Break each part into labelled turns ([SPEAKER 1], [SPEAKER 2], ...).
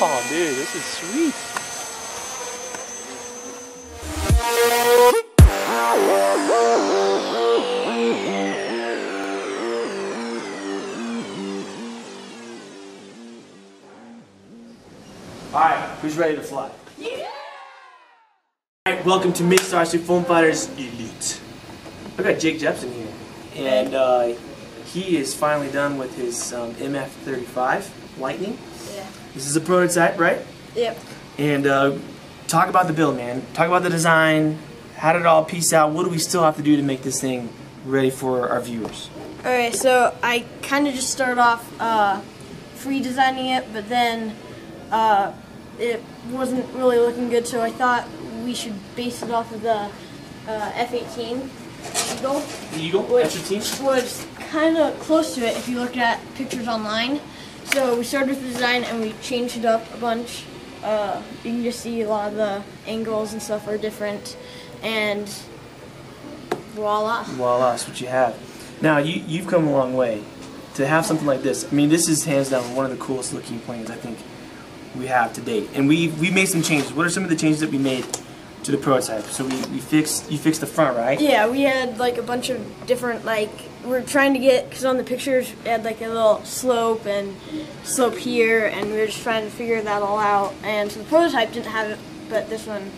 [SPEAKER 1] Oh, dude, this is sweet.
[SPEAKER 2] Alright, who's ready to fly? Yeah! Alright, welcome to MESArc Foam Fighters Elite. I've got Jake Jepson here, and uh, he is finally done with his um, MF-35 Lightning. This is a prototype, right?
[SPEAKER 3] Yep.
[SPEAKER 2] And uh, talk about the build, man. Talk about the design. How did it all piece out? What do we still have to do to make this thing ready for our viewers?
[SPEAKER 3] Alright, so I kind of just started off uh, free designing it, but then uh, it wasn't really looking good, so I thought we should base it off of the uh, F-18 Eagle,
[SPEAKER 2] The Eagle,
[SPEAKER 3] Which-
[SPEAKER 2] F-15?
[SPEAKER 3] was kind of close to it if you look at pictures online. So we started with the design and we changed it up a bunch. Uh, you can just see a lot of the angles and stuff are different, and voila.
[SPEAKER 2] Voila, that's what you have. Now, you, you've come a long way. To have something like this, I mean, this is hands down one of the coolest looking planes I think we have to date. And we we made some changes. What are some of the changes that we made to the prototype? So we, we fixed, you fixed the front, right?
[SPEAKER 3] Yeah, we had like a bunch of different like we're trying to get because on the pictures it had like a little slope and slope here, and we were just trying to figure that all out. And so the prototype didn't have it, but this one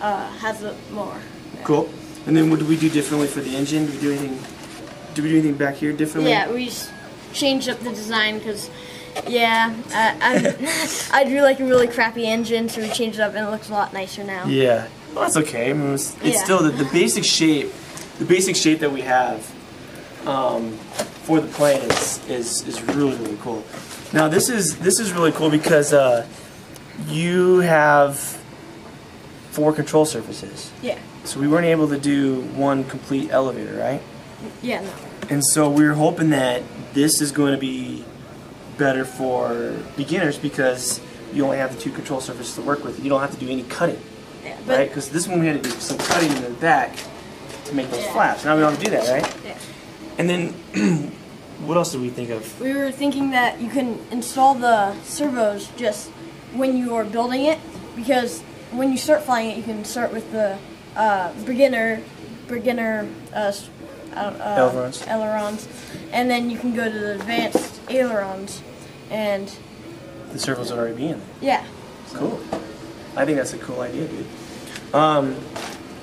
[SPEAKER 3] uh, has it more.
[SPEAKER 2] Cool. And then what did we do differently for the engine? Did we do anything, did we do anything back here differently?
[SPEAKER 3] Yeah, we changed up the design because. Yeah, I, I, I drew like a really crappy engine, so we changed it up and it looks a lot nicer now.
[SPEAKER 2] Yeah. Well, that's okay. I mean, it's, it's
[SPEAKER 3] Yeah.
[SPEAKER 2] still the, the basic shape, the basic shape that we have um, for the plane is, is is really really cool. Now this is this is really cool because uh, you have four control surfaces.
[SPEAKER 3] Yeah,
[SPEAKER 2] So we weren't able to do one complete elevator, right?
[SPEAKER 3] yeah, no.
[SPEAKER 2] And so we were hoping that this is going to be better for beginners because you only have the two control surfaces to work with. You don't have to do any cutting
[SPEAKER 3] Yeah,
[SPEAKER 2] right? Because this one we had to do some cutting in the back to make those
[SPEAKER 3] Yeah.
[SPEAKER 2] flaps. Now we don't have to do that, right?
[SPEAKER 3] yeah.
[SPEAKER 2] And then, what else did we think of?
[SPEAKER 3] We were thinking that you can install the servos just when you are building it, because when you start flying it, you can start with the uh, beginner, beginner uh, uh, uh,
[SPEAKER 2] Ailerons.
[SPEAKER 3] ailerons, and then you can go to the advanced ailerons, and
[SPEAKER 2] The servos would already be in there.
[SPEAKER 3] yeah,
[SPEAKER 2] Cool. I think that's a cool idea, dude. Um,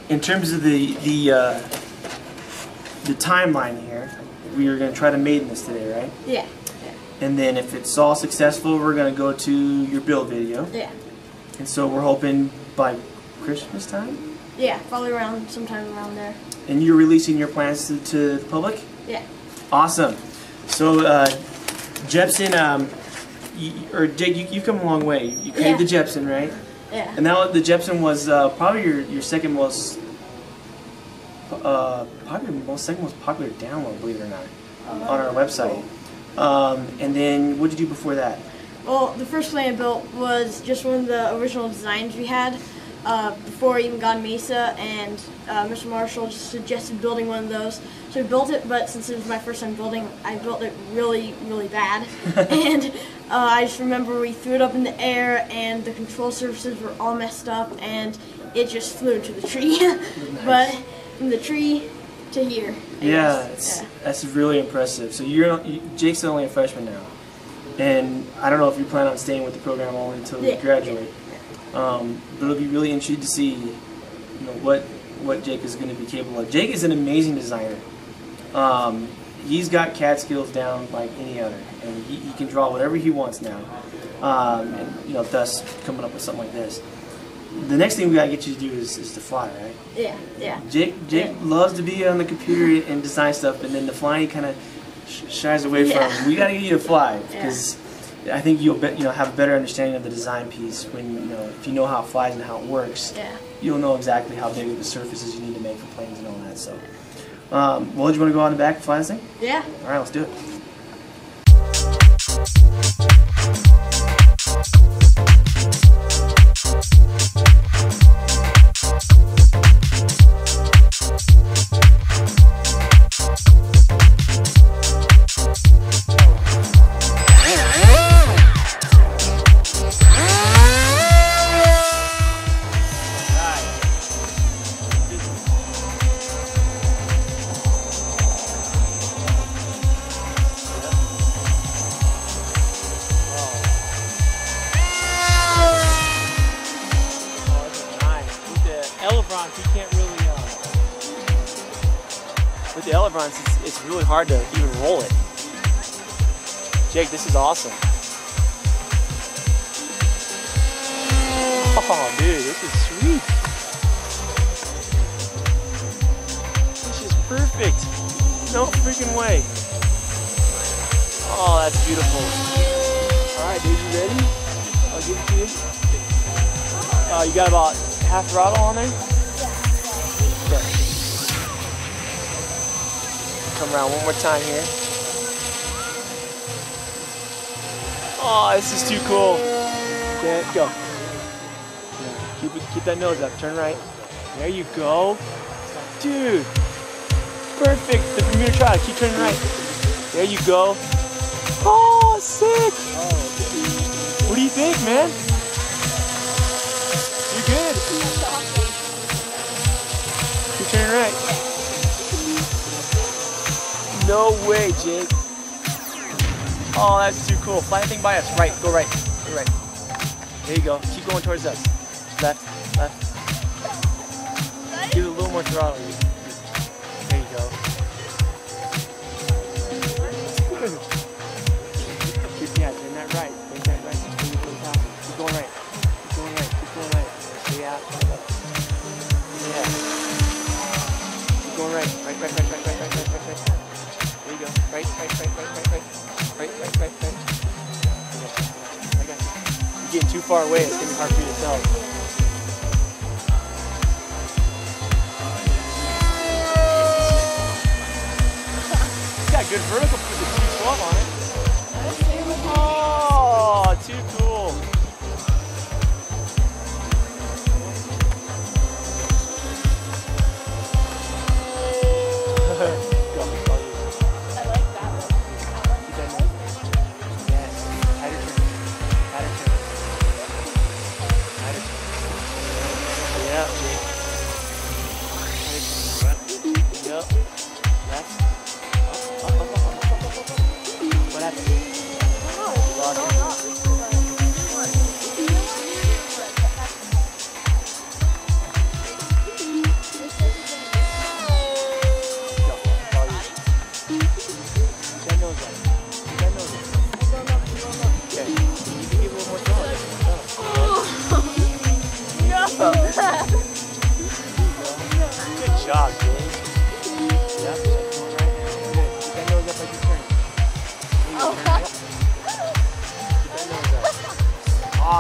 [SPEAKER 2] in terms of the the uh, the timeline here, we are going to try to maiden this today, right?
[SPEAKER 3] yeah,
[SPEAKER 2] And then if it's all successful, we're going to go to your build video.
[SPEAKER 3] yeah,
[SPEAKER 2] And so we're hoping by Christmas time.
[SPEAKER 3] yeah, probably around sometime around there.
[SPEAKER 2] And you're releasing your plans to, to the public.
[SPEAKER 3] Yeah,
[SPEAKER 2] Awesome. So, uh, Jepson, um, you, or Jake, you, you've come a long way. You created
[SPEAKER 3] Yeah.
[SPEAKER 2] the Jepson, right?
[SPEAKER 3] yeah,
[SPEAKER 2] And now the Jepson was uh, probably your, your second most, uh, probably most second most popular download, believe it or not, on our website. Um, and then what did you do before that?
[SPEAKER 3] Well, the first plane I built was just one of the original designs we had uh, before I even got Mesa, and uh, Mr. Marshall just suggested building one of those. So we built it, but since it was my first time building, I built it really, really bad. and uh, I just remember we threw it up in the air, and the control surfaces were all messed up, and it just flew into the tree. but from the tree to here. I
[SPEAKER 2] Yeah,
[SPEAKER 3] yeah.
[SPEAKER 2] that's really impressive. So you're you, Jake's only a freshman now, and I don't know if you plan on staying with the program only until you
[SPEAKER 3] Yeah.
[SPEAKER 2] Um, but it'll be really interesting to see, you know, what what Jake is going to be capable of. Jake is an amazing designer. Um, he's got CAD skills down like any other, and he, he can draw whatever he wants now. Um, and you know, thus coming up with something like this. The next thing we gotta get you to do is, is to fly, right?
[SPEAKER 3] Yeah, yeah.
[SPEAKER 2] Jake Jake
[SPEAKER 3] Yeah.
[SPEAKER 2] loves to be on the computer and design stuff, and then the flying kind of sh- shies away
[SPEAKER 3] Yeah.
[SPEAKER 2] from. We got to get you to fly because I think you'll be, you know have a better understanding of the design piece when you know if you know how it flies and how it works.
[SPEAKER 3] Yeah.
[SPEAKER 2] You'll know exactly how big the surfaces you need to make for planes and all that. So, um, well, do you want to go on the back and fly this thing?
[SPEAKER 3] Yeah.
[SPEAKER 2] All right, let's do it. you can't really. Uh... With the elevons, it's, it's really hard to even roll it. Jake, this is awesome. Oh, dude, this is sweet. This is perfect. No freaking way. Oh, that's beautiful. All right, dude, you ready? I'll give it to you. Oh, you got about half throttle on there? Come around one more time here. Oh, this is too cool. Okay, go. Yeah, keep, it, keep that nose up. Turn right. There you go. Dude. Perfect. The Bermuda Trial. Keep turning right. There you go. Oh, sick. What do you think, man? You're good? Keep turning right. No way, Jake. Oh, that's too cool. Fly anything by us. Right, go right, go right. There you go. Keep going towards us. Left, left. Give it a little more throttle. There you go. Keep, yeah, turn that right. Turn that right. Keep going right. Keep going right. Keep going right. Stay out. Yeah. Keep going right. Right, right, right, right, right. Far away. It's gonna be hard for you to tell. Good vertical for the 212 on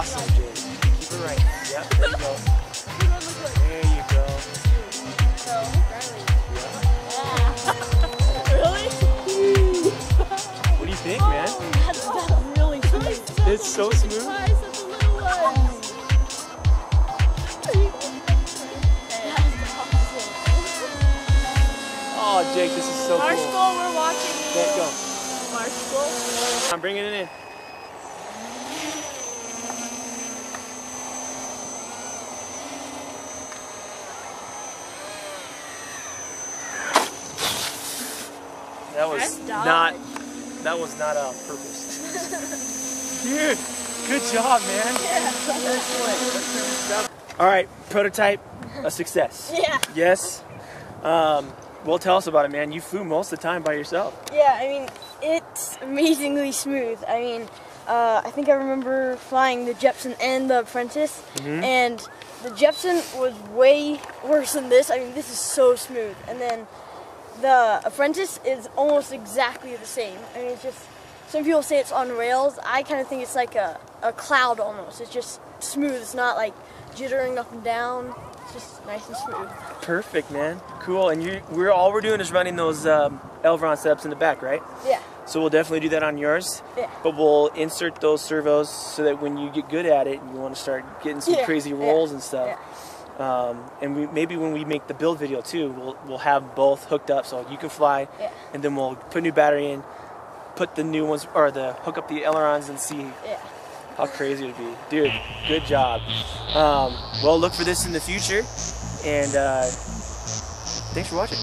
[SPEAKER 2] Awesome. Keep it right. Yep, there you go. There you go. What do you think, man? Oh, that's really funny. It's so smooth. Oh, Jake, this is so cool.
[SPEAKER 3] School, we're watching
[SPEAKER 2] There, go.
[SPEAKER 3] March School.
[SPEAKER 2] I'm bringing it in. That was not. That was not on purpose. Dude, good job, man. Yeah. All right, prototype, a success.
[SPEAKER 3] Yeah.
[SPEAKER 2] Yes. Um, well, tell us about it, man. You flew most of the time by yourself.
[SPEAKER 3] Yeah, I mean, it's amazingly smooth. I mean, uh, I think I remember flying the Jepson and the Apprentice,
[SPEAKER 2] Mhm.
[SPEAKER 3] and the Jepson was way worse than this. I mean, this is so smooth. And then the Apprentice is almost exactly the same. I mean, it's just, some people say it's on rails. I kind of think it's like a, a cloud almost. It's just smooth. It's not like jittering up and down. It's just nice and smooth.
[SPEAKER 2] Perfect, man. Cool. And you, we're all we're doing is running those um, elevon setups in the back, right?
[SPEAKER 3] Yeah.
[SPEAKER 2] So we'll definitely do that on yours.
[SPEAKER 3] Yeah.
[SPEAKER 2] But we'll insert those servos so that when you get good at it, you want to start getting some
[SPEAKER 3] Yeah,
[SPEAKER 2] crazy
[SPEAKER 3] yeah,
[SPEAKER 2] rolls and stuff. Um, and we, maybe when we make the build video too, we'll we'll have both hooked up so you can fly,
[SPEAKER 3] Yeah.
[SPEAKER 2] and then we'll put a new battery in, put the new ones or the hook up the ailerons and see
[SPEAKER 3] Yeah.
[SPEAKER 2] how crazy it'd be. Dude, good job. Um, well, look for this in the future, and uh, thanks for watching.